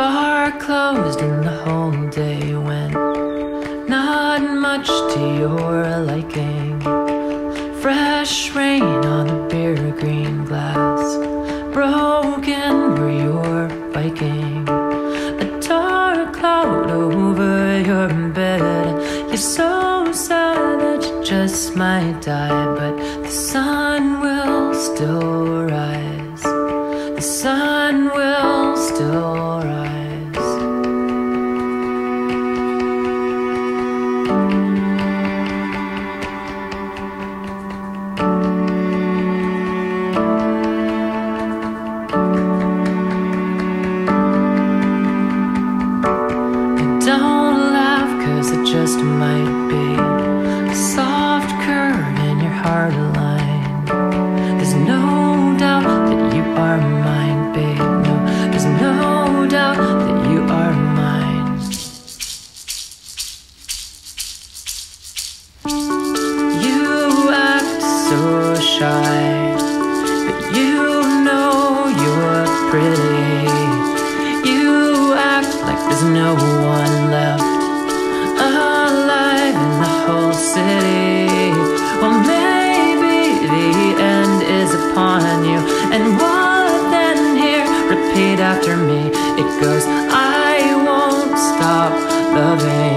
bar closed and the whole day went. Not much to your liking. Fresh rain on the beer green glass. Broken were your Viking A dark cloud over your bed. You're so sad that you just might die But the sun will still rise. The sun will still rise. Just might be a soft curve in your heart line. There's no doubt that you are mine, babe. No, there's no doubt that you are mine. You act so shy, but you know you're pretty. You act like there's no one left city. Well, maybe the end is upon you. And what then? Here, repeat after me. It goes. I won't stop loving.